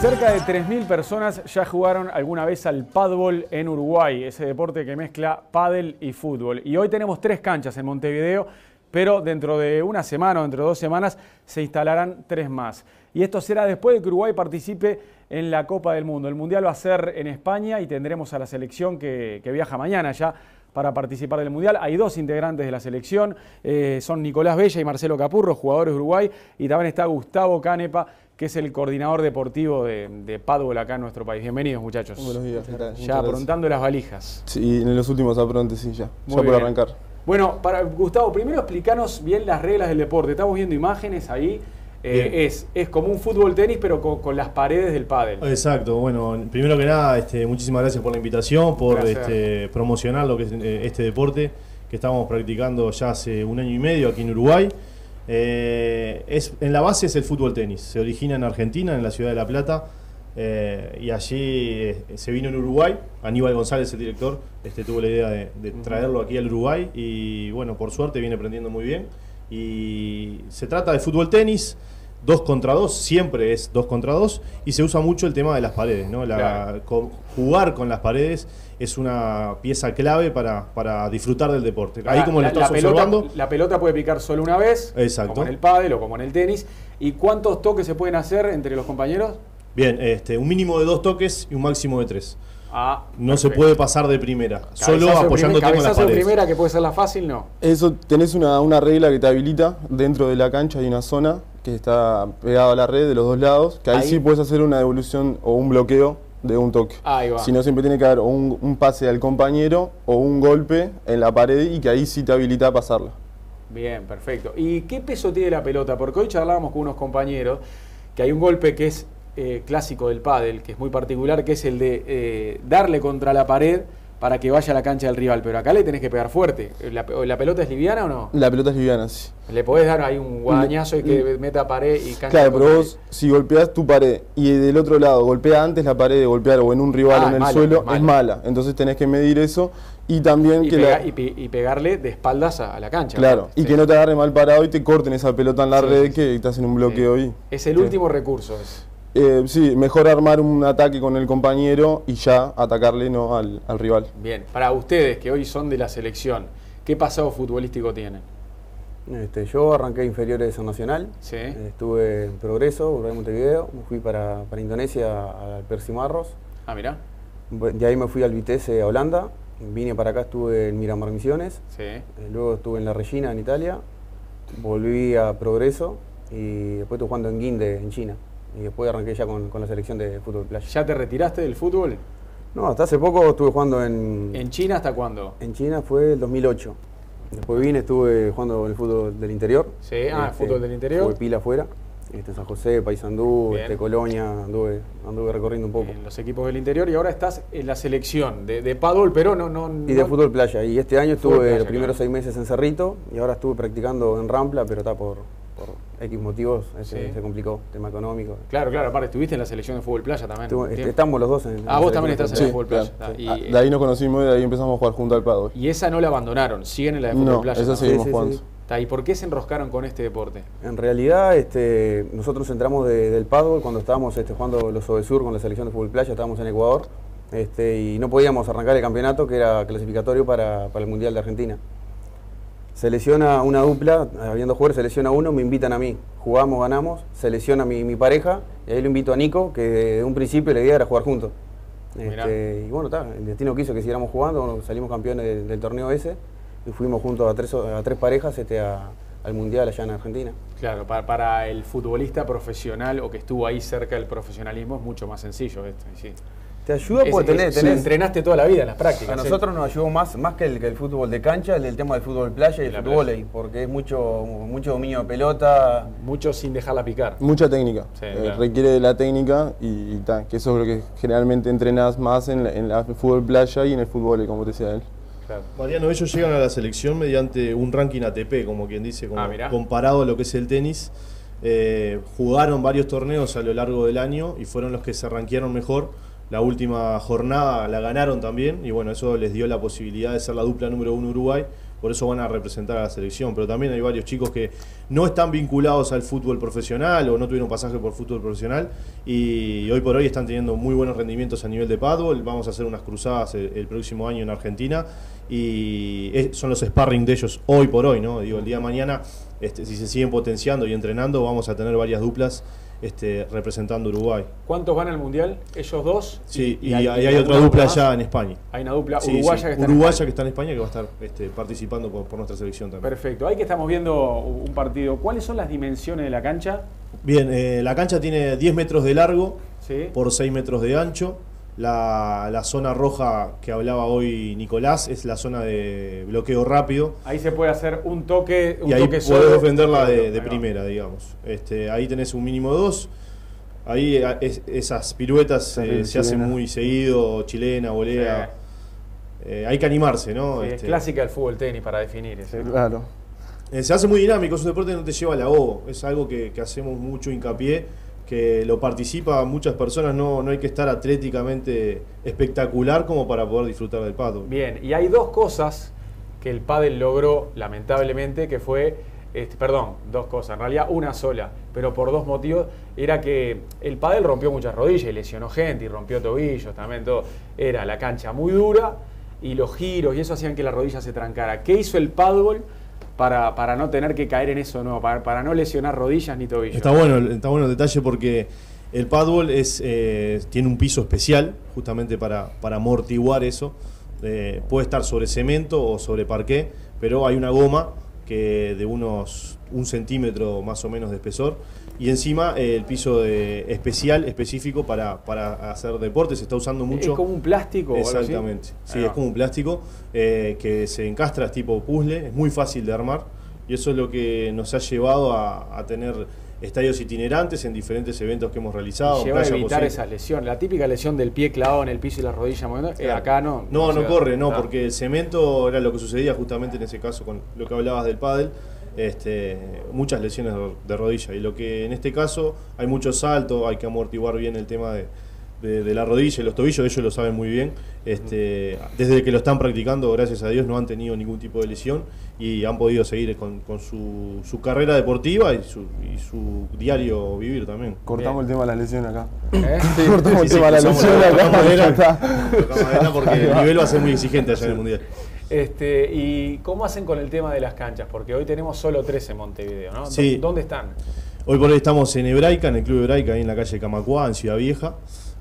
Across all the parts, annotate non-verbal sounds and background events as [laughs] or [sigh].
Cerca de 3.000 personas ya jugaron alguna vez al padbol en Uruguay, ese deporte que mezcla pádel y fútbol. Y hoy tenemos tres canchas en Montevideo, pero dentro de una semana o dentro de dos semanas se instalarán tres más. Y esto será después de que Uruguay participe en la Copa del Mundo. El Mundial va a ser en España y tendremos a la selección que, que viaja mañana ya para participar del Mundial. Hay dos integrantes de la selección, eh, son Nicolás Bella y Marcelo Capurro, jugadores de Uruguay, y también está Gustavo Canepa, que es el coordinador deportivo de, de Padbol acá en nuestro país. Bienvenidos muchachos. Buenos días. ¿qué tal? Ya aprontando las valijas. Sí, en los últimos aprontes, sí, ya. Muy ya por arrancar. Bueno, para, Gustavo, primero explícanos bien las reglas del deporte. Estamos viendo imágenes ahí. Eh, es, es como un fútbol tenis, pero con, con las paredes del pádel. Exacto, bueno, primero que nada, este, muchísimas gracias por la invitación, por este, promocionar lo que es eh, este deporte que estamos practicando ya hace un año y medio aquí en Uruguay. Eh, es, en la base es el fútbol tenis, se origina en Argentina, en la ciudad de La Plata, eh, y allí eh, se vino en Uruguay. Aníbal González, el director, este, tuvo la idea de, de traerlo aquí al Uruguay y bueno, por suerte viene aprendiendo muy bien. Y se trata de fútbol tenis, dos contra dos, siempre es dos contra dos, y se usa mucho el tema de las paredes, ¿no? La- Claro. con- jugar con las paredes es una pieza clave para, para disfrutar del deporte. Ahí La- como lo la, estás la pelota, la pelota puede picar solo una vez, Exacto. como en el pádel o como en el tenis. ¿Y cuántos toques se pueden hacer entre los compañeros? bien, este, un mínimo de dos toques y un máximo de tres. Ah, No se puede pasar de primera, solo Cabezazo apoyándote primer- con las de primera, que puede ser la fácil, no. Eso, tenés una, una regla que te habilita. Dentro de la cancha hay una zona que está pegada a la red de los dos lados, que ahí, Ahí. sí puedes hacer una devolución o un bloqueo de un toque. Ahí va. Si no, siempre tiene que haber un, un pase al compañero o un golpe en la pared y que ahí sí te habilita a pasarla. Bien, perfecto. ¿Y qué peso tiene la pelota? Porque hoy charlábamos con unos compañeros que hay un golpe que es eh, clásico del pádel, que es muy particular, que es el de eh, darle contra la pared para que vaya a la cancha del rival. Pero acá le tenés que pegar fuerte. ¿La, la pelota es liviana o no? La pelota es liviana, sí. Le podés dar ahí un guadañazo y que meta pared y cancha. Claro, pero vos si golpeás tu pared y del otro lado golpea antes la pared de golpear o en un rival Ah, en el mala, suelo, es mala. es mala. Entonces tenés que medir eso y también y, que pega- la- y pe- y pegarle de espaldas a, a la cancha. Claro, y sí. que no te agarre mal parado y te corten esa pelota en la Sí, red sí, que te hacen un bloqueo ahí. Es el último recurso. es. Eh, sí, mejor armar un ataque con el compañero y ya atacarle no al, al rival. Bien, para ustedes que hoy son de la selección, ¿qué pasado futbolístico tienen? Este, yo arranqué inferiores en Nacional, Sí. estuve en Progreso, Uruguay Montevideo, me fui para, para Indonesia al Persimarros, Ah, mirá. de ahí me fui al Vitesse a Holanda, vine para acá, estuve en Miramar Misiones, Sí. eh, luego estuve en La Regina en Italia, volví a Progreso y después estuve jugando en Guinde en China y después arranqué ya con, con la selección de fútbol playa. ¿Ya te retiraste del fútbol? No, hasta hace poco estuve jugando en, ¿En China hasta cuándo? en China, fue el 2008. Después vine, estuve jugando en el fútbol del interior. Sí, ah, fútbol del interior. Jugué pila afuera. Este, San José, Paysandú, este, Colonia, anduve, anduve recorriendo un poco. En los equipos del interior y ahora estás en la selección de, de paddle, pero no... no Y de no- fútbol playa. Y este año estuve playa, los primeros claro. seis meses en Cerrito y ahora estuve practicando en Rampla, pero está por X motivos, este, Sí. se complicó, tema económico. Claro, claro, aparte estuviste en la selección de fútbol playa también. Este, estamos los dos en Ah, en vos la también estás en de el fútbol fútbol playa. Ah, Y, de ahí nos conocimos y de ahí empezamos a jugar junto al Pado. y esa no la abandonaron, siguen en la de fútbol No, playa. esa también. seguimos Sí, sí, jugando. sí. ¿Y por qué se enroscaron con este deporte? En realidad, este, nosotros entramos de- del paddle cuando estábamos este, jugando los Sur con la selección de fútbol playa, estábamos en Ecuador, este, y no podíamos arrancar el campeonato que era clasificatorio para, para el Mundial de Argentina. Se lesiona una dupla, habiendo jugadores, se lesiona uno, me invitan a mí. Jugamos, ganamos, se lesiona mi, mi pareja, y ahí lo invito a Nico, que de un principio la idea era jugar juntos. Este, y bueno, está, el destino quiso que siguiéramos jugando, bueno, salimos campeones del, del torneo ese, y fuimos juntos a tres, a tres parejas este, a- al Mundial allá en Argentina. Claro, para, para el futbolista profesional o que estuvo ahí cerca del profesionalismo es mucho más sencillo esto. sí. Te ayuda Es- porque tenés, entrenaste toda la vida en las prácticas. a sí. nosotros nos ayudó más, más que, el, que el fútbol de cancha, el, tema del fútbol playa y el fútbol playa. porque es mucho, mucho dominio de pelota. Mucho sin dejarla picar. Mucha técnica. Sí, Eh, claro. Requiere de la técnica y, y ta, que eso es lo que generalmente entrenas más en, la, en la fútbol playa y en el fútbol, como te decía él. Claro. Mariano, ellos llegan a la selección mediante un ranking ATP, como quien dice, como Ah, comparado a lo que es el tenis. Eh, jugaron varios torneos a lo largo del año y fueron los que se rankearon mejor. La última jornada la ganaron también y bueno, eso les dio la posibilidad de ser la dupla número uno Uruguay por eso van a representar a la selección. Pero también hay varios chicos que no están vinculados al fútbol profesional o no tuvieron pasaje por fútbol profesional y hoy por hoy están teniendo muy buenos rendimientos a nivel de paddle. Vamos a hacer unas cruzadas el, próximo año en Argentina y son los sparring de ellos hoy por hoy, ¿no? Digo, el día de mañana, este, si se siguen potenciando y entrenando, vamos a tener varias duplas este, representando Uruguay. ¿Cuántos van al Mundial? ¿Ellos dos? Sí, y, hay, hay hay otra dupla más? allá en España. Hay una dupla Sí, uruguaya sí, que está en uruguaya España. que está en España que va a estar este, participando por, por nuestra selección también. Perfecto. Ahí que estamos viendo un partido. ¿Cuáles son las dimensiones de la cancha? Bien, eh, la cancha tiene 10 metros de largo Sí. por 6 metros de ancho. La, la zona roja que hablaba hoy Nicolás es la zona de bloqueo rápido. Ahí se puede hacer un toque, un y ahí toque podés solo. defenderla de, de primera, digamos. Este, ahí tenés un mínimo de dos. Ahí es- esas piruetas eh, se hacen muy seguido, chilena, volea. Eh, hay que animarse, ¿no? Sí, es Este, clásica del fútbol tenis para definir eso. Claro. eh, se hace muy dinámico, es un deporte que no te lleva al ahogo. Es algo que, que hacemos mucho hincapié, que lo participa muchas personas. No, no hay que estar atléticamente espectacular como para poder disfrutar del pato. Bien, y hay dos cosas que el pádel logró, lamentablemente, que fue, este, perdón, dos cosas, en realidad una sola, pero por dos motivos, era que el pádel rompió muchas rodillas y lesionó gente y rompió tobillos también, todo. Era la cancha muy dura y los giros y eso hacían que la rodilla se trancara. ¿Qué hizo el paddle para, para no tener que caer en eso no, para, para no lesionar rodillas ni tobillos? Está bueno, está bueno el detalle porque el paddle es, eh, tiene un piso especial justamente para, para amortiguar eso. Eh, puede estar sobre cemento o sobre parqué, pero hay una goma que de unos un centímetro más o menos de espesor y encima eh, el piso de- especial, específico para, para hacer deporte, se está usando mucho. ¿Es como un plástico? Exactamente. Sí, es como un plástico eh, que se encastra, es tipo puzzle, es muy fácil de armar y eso es lo que nos ha llevado a, a tener estadios itinerantes en diferentes eventos que hemos realizado. Y lleva a evitar esa lesión, la típica lesión del pie clavado en el piso y la rodilla moviendo, eh, acá no. No, no corre, no, Ah. porque el cemento era lo que sucedía justamente en ese caso con lo que hablabas del pádel, este, muchas lesiones de- de rodilla. Y lo que en este caso hay mucho salto, hay que amortiguar bien el tema de, de- de la rodilla y los tobillos, ellos lo saben muy bien. Este, desde que lo están practicando, gracias a Dios, no han tenido ningún tipo de lesión y han podido seguir con, con su, su carrera deportiva y su, y su diario vivir también. Cortamos el tema de la lesión acá. ¿Eh? [laughs] Sí, cortamos Sí, el sí, tema de la lesión la- acá. tocamos madera. ya está. Tocamos madera porque [laughs] el nivel va a ser muy exigente allá en el Mundial. Este, ¿Y cómo hacen con el tema de las canchas? Porque hoy tenemos solo tres en Montevideo, ¿no? Sí. ¿Dó- ¿Dónde están? Hoy por hoy estamos en Hebraica, en el Club Hebraica, ahí en la calle Camacuá, en Ciudad Vieja,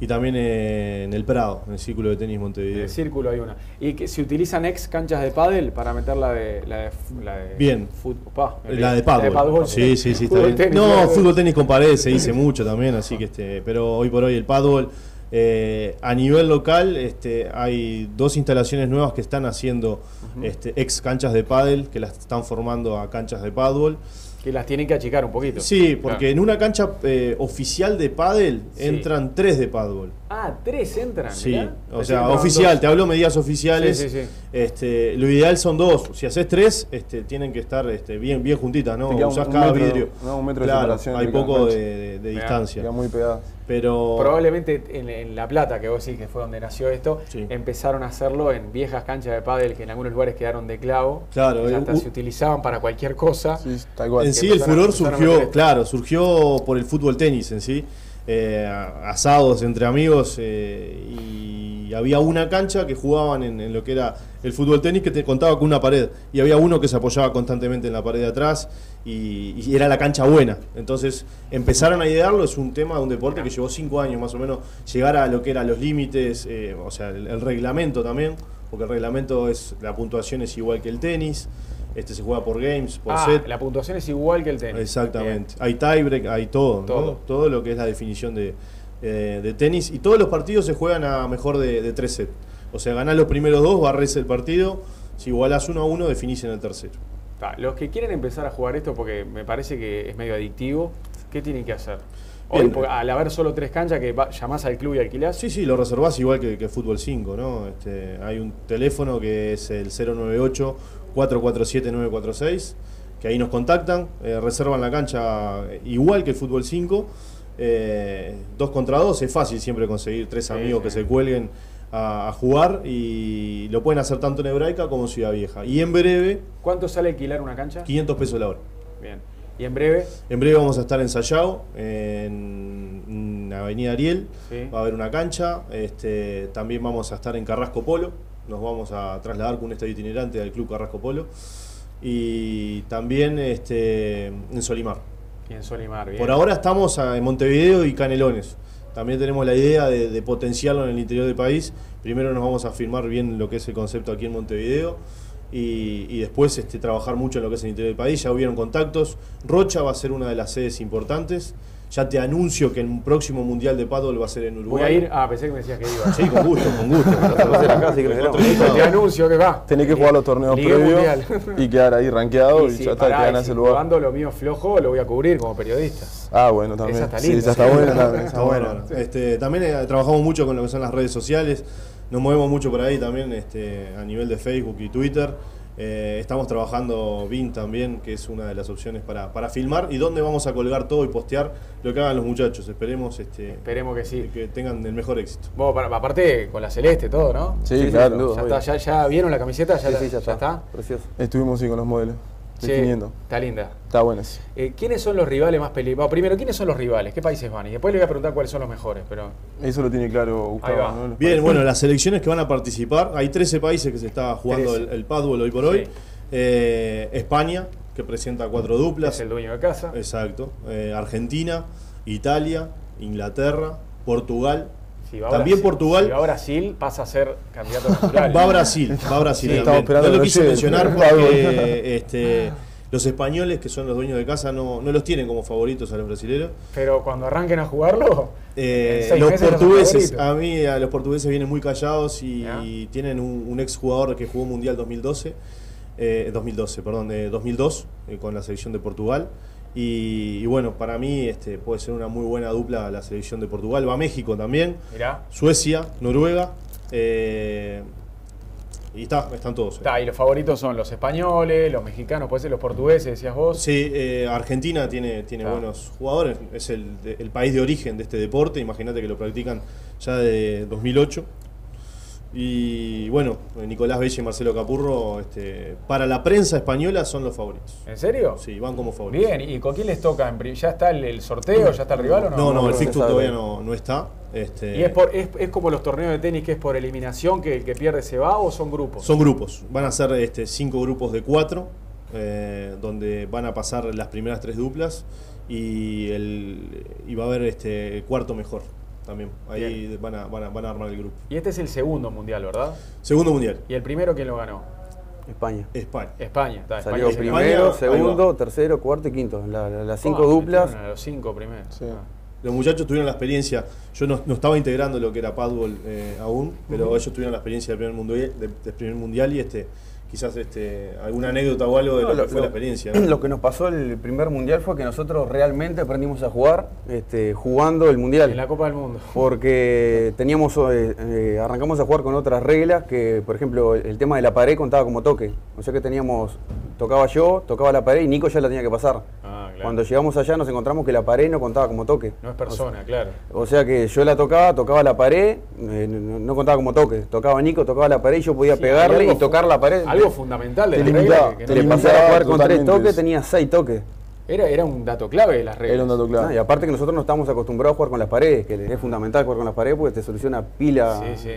y también eh, en el Prado, en el Círculo de Tenis En Montevideo. el círculo hay una. ¿Y que se utilizan ex canchas de pádel para meter la de, la de, la de Bien. fútbol? Pa, La de paddle. Sí, sí, sí, está Fútbol, bien. tenis, no, fútbol tenis con paredes se dice mucho también, así que este, pero hoy por hoy el paddle eh, a nivel local este, hay dos instalaciones nuevas que están haciendo este, ex canchas de pádel, que las están formando a canchas de paddle. Que las tienen que achicar un poquito. Sí, porque Claro. en una cancha eh, oficial de pádel Sí. entran tres de paddle. Ah, tres entran. Sí, o sea, oficial, dos. te hablo medidas oficiales. Sí, sí, sí. Este, lo ideal son dos. Si haces tres, este, tienen que estar este, bien, bien juntitas, ¿no? Un- Usás un cada metro, vidrio. no, un metro de Claro, separación hay poco de, de- de distancia. Queda muy pegada. Pero Probablemente en, en La Plata, que vos decís que fue donde nació esto, Sí. empezaron a hacerlo en viejas canchas de pádel que en algunos lugares quedaron de clavo. Claro, que eh, hasta se utilizaban para cualquier cosa. Sí, tal cual. en sí el furor surgió, claro, surgió por el fútbol tenis en sí. Eh, asados entre amigos eh, y había una cancha que jugaban en, en lo que era el fútbol tenis que te contaba con una pared y había uno que se apoyaba constantemente en la pared de atrás y, y era la cancha buena. Entonces empezaron a idearlo, es un tema de un deporte que llevó cinco años más o menos llegar a lo que eran los límites, eh, o sea, el, el reglamento también, porque el reglamento es, la puntuación es igual que el tenis, este se juega por games, por Ah, set. la puntuación es igual que el tenis. Exactamente. Hay tiebreak, hay todo, ¿no? Todo. todo. lo que es la definición de, eh, de tenis. Y todos los partidos se juegan a mejor de, de tres sets. O sea, ganás los primeros dos, barres el partido. Si igualás uno a uno, definís en el tercero. Los que quieren empezar a jugar esto, porque me parece que es medio adictivo, ¿qué tienen que hacer? Hoy, Bien. porque al haber solo tres canchas, que va- llamás al club y alquilás. Sí, sí, lo reservás igual que, que Fútbol 5, ¿no? Este, hay un teléfono que es el 098-447-946, que ahí nos contactan, eh, reservan la cancha igual que el Fútbol 5. Eh, dos contra dos, es fácil siempre conseguir tres amigos que se cuelguen a, a jugar y lo pueden hacer tanto en Hebraica como en Ciudad Vieja. Y en breve, ¿Cuánto sale alquilar una cancha? 500 pesos la hora. Bien. Y en breve, En breve vamos a estar en Sayao, en, en Avenida Ariel. Sí. Va a haber una cancha. Este, también vamos a estar en Carrasco Polo. Nos vamos a trasladar con un estadio itinerante al Club Carrasco Polo. Y también este, en Solimar. Por ahora estamos en Montevideo y Canelones. También tenemos la idea de, potenciarlo en el interior del país. Primero nos vamos a firmar bien lo que es el concepto aquí en Montevideo y, y después este, trabajar mucho en lo que es el interior del país. Ya hubieron contactos. Rocha va a ser una de las sedes importantes. Ya te anuncio que el próximo Mundial de Paddle va a ser en Uruguay. Voy a ir. Ah, pensé que me decías que iba. Sí, con gusto, con gusto. [laughs] Te anuncio que va. Tenés que jugar los torneos Liga previos Mundial. y quedar ahí rankeado y, sí, ya está, pará, te ganas si el lugar. jugando lo mío flojo, lo voy a cubrir como periodista. Ah, bueno, también. Esa está sí, linda, esa está sí. buena también. [laughs] Está Está buena. bueno. Este, también eh, trabajamos mucho con lo que son las redes sociales, nos movemos mucho por ahí también este, a nivel de Facebook y Twitter. Eh, estamos trabajando BIN también, que es una de las opciones para, para filmar y donde vamos a colgar todo y postear lo que hagan los muchachos. Esperemos este, Esperemos que sí. que tengan el mejor éxito. Vos, para- aparte con la celeste, todo, ¿no? Sí, claro. Ya, está, ya, ya vieron la camiseta, ya, Sí, la- sí, ya, ya está. Precioso. Estuvimos sí con los modelos. Sí, Definiendo. está linda. Está buena, sí. Eh, ¿Quiénes son los rivales más peligrosos? Primero, ¿quiénes son los rivales? ¿Qué países van? Y después le voy a preguntar cuáles son los mejores. Pero Eso lo tiene claro Gustavo. Bien, países. bueno, las selecciones que van a participar, hay 13 países que se está jugando el, 13. el paddle hoy por hoy. Sí. Eh, España, que presenta cuatro duplas. es el dueño de casa. Exacto. Eh, Argentina, Italia, Inglaterra, Portugal. Si va a También Brasil- Portugal. Si va a Brasil, pasa a ser candidato natural. Va a Brasil, va a Brasil. Sí, también. estamos esperando no lo quise mencionar porque este, los españoles, que son los dueños de casa, no, no los tienen como favoritos a los brasileños. Pero cuando arranquen a jugarlo, Eh, los no portugueses, a mí a los portugueses vienen muy callados y, tienen un, un ex jugador que jugó Mundial 2012, eh, 2012, perdón, eh, 2002 eh, con la selección de Portugal. Y, y bueno, para mí este, puede ser una muy buena dupla la selección de Portugal. Va a México también, mirá. Suecia, Noruega. eh, y está, están todos. Está, y los favoritos son los españoles, los mexicanos, puede ser los portugueses, decías vos. Sí, eh, Argentina tiene, tiene buenos jugadores, es el, de- el país de origen de este deporte, imagínate que lo practican ya de 2008. Y bueno, Nicolás Bella y Marcelo Capurro, este, para la prensa española son los favoritos. ¿En serio? Sí, van como favoritos. Bien, ¿y con quién les toca? ¿Ya está el, el sorteo? ¿Ya está el rival o no? No, no, el fixture todavía no, no está. Este, ¿Y es, por, es, es como los torneos de tenis que es por eliminación, que el que pierde se va o son grupos? Son grupos, van a ser este, cinco grupos de cuatro, eh, donde van a pasar las primeras tres duplas y, el, y va a haber este cuarto mejor también. Ahí van a, van, a, van a armar el grupo. Y este es el segundo mundial, ¿verdad? Segundo mundial, ¿Y el primero quién lo ganó? España. España. España. Está, Salió España primero, segundo, tercero, cuarto y quinto. La- la- las cinco Ah, duplas. a los cinco primeros. Sí. Ah. Los muchachos tuvieron la experiencia, yo no, no estaba integrando lo que era Padball eh, aún, pero ellos tuvieron la experiencia del primer mundial, de- del primer mundial y este quizás este alguna anécdota o algo de No, lo, lo- que fue lo- la experiencia. [clears throat] ¿no? Lo que nos pasó el primer mundial fue que nosotros realmente aprendimos a jugar este, jugando el mundial. En la Copa del Mundo. Porque teníamos, eh, eh, arrancamos a jugar con otras reglas que, por ejemplo, el tema de la pared contaba como toque. O sea que teníamos, tocaba yo, tocaba la pared y Nico ya la tenía que pasar. Ah, claro. Cuando llegamos allá nos encontramos que la pared no contaba como toque. No es persona, claro. O sea que yo la tocaba, tocaba la pared, eh, no, no contaba como toque. Tocaba Nico, tocaba la pared y yo podía Sí, pegarle y tocar la pared. Algo fundamental de Te la regla. limitaba, que- que te no- Le pasaba a jugar con tres toques, tenía seis toques. era, era un dato clave de las reglas. Era un dato Ah, y aparte que nosotros no estamos acostumbrados a jugar con las paredes, que es fundamental jugar con las paredes porque te soluciona pila. Sí, sí.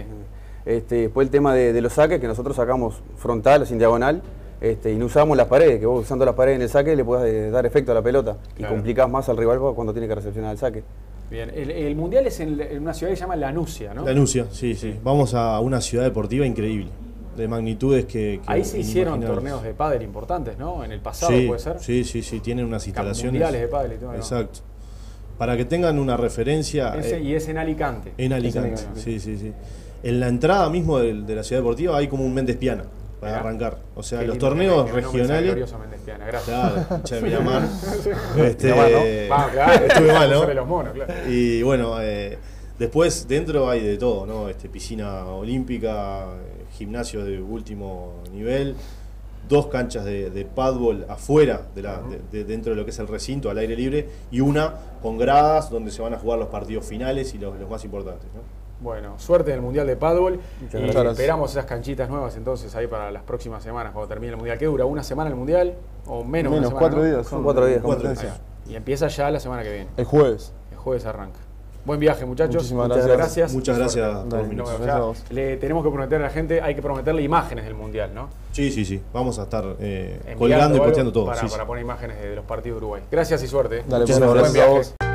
Este, después el tema de, de los saques, que nosotros sacamos frontal, sin diagonal, este, y no usamos las paredes, que vos usando las paredes en el saque le podés dar efecto a la pelota y complicás más al rival cuando tiene que recepcionar el saque. Bien, el, el mundial es en, en una ciudad que se llama Lanusia, ¿no? La Anuncia, sí, sí. Vamos a una ciudad deportiva increíble, de magnitudes que... que Ahí se hicieron torneos de pádel importantes, ¿no? En el pasado, sí, puede ser. Sí, sí, sí, tienen unas instalaciones... Mundiales de pádel y todo. ¿no? Exacto. Para que tengan una referencia... Ese- eh, y es en Alicante. En Alicante, Alicante. sí, sí, sí. En la entrada mismo del- de, la ciudad deportiva hay como un Méndez Piana para Mirá. arrancar. O sea, Qué los torneos regionales. Claro, Miramar. [laughs] Este, Miramar, ¿no? Va, claro, [laughs] estuve mal, ¿no? los monos, claro. Y bueno, eh, después dentro hay de todo, ¿no? Este, piscina olímpica, gimnasio de último nivel, dos canchas de, de paddball afuera, de la, de- de- dentro de lo que es el recinto, al aire libre, y una con gradas donde se van a jugar los partidos finales y los, los más importantes, ¿no? Bueno, suerte en el Mundial de Padbol Muchas y esperamos esas canchitas nuevas entonces ahí para las próximas semanas cuando termine el Mundial. ¿Qué dura? ¿Una semana el Mundial? ¿O menos? una Menos, semana, cuatro no? días. Son cuatro días. Y empieza ya la semana que viene. El jueves. El jueves arranca. Buen viaje, muchachos. Muchísimas Muchas gracias. Muchas gracias vemos. Gracias le tenemos que prometer a la gente, hay que prometerle imágenes del Mundial, ¿no? Sí, sí, sí. Vamos a estar eh, colgando y posteando todo. Para, sí, sí. para poner imágenes de los partidos de Uruguay. Gracias y suerte. Dale, Muchísimas pues, Buen gracias a viaje. vos.